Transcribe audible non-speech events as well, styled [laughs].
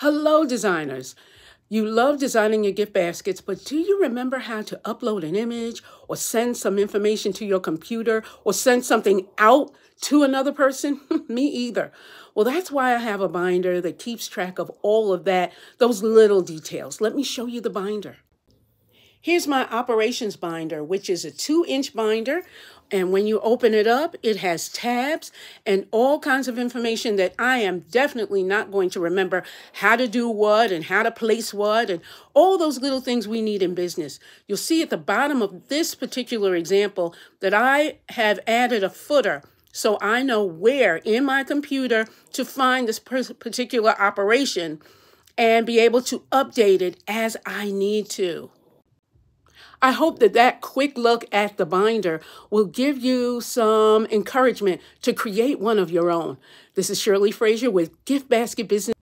Hello, designers. You love designing your gift baskets, but do you remember how to upload an image or send some information to your computer or send something out to another person? [laughs] Me either. Well, that's why I have a binder that keeps track of all of that, those little details. Let me show you the binder. Here's my operations binder, which is a two inch binder. And when you open it up, it has tabs and all kinds of information that I am definitely not going to remember how to do what and how to place what and all those little things we need in business. You'll see at the bottom of this particular example that I have added a footer so I know where in my computer to find this particular operation and be able to update it as I need to. I hope that that quick look at the binder will give you some encouragement to create one of your own. This is Shirley Frazier with Gift Basket Business.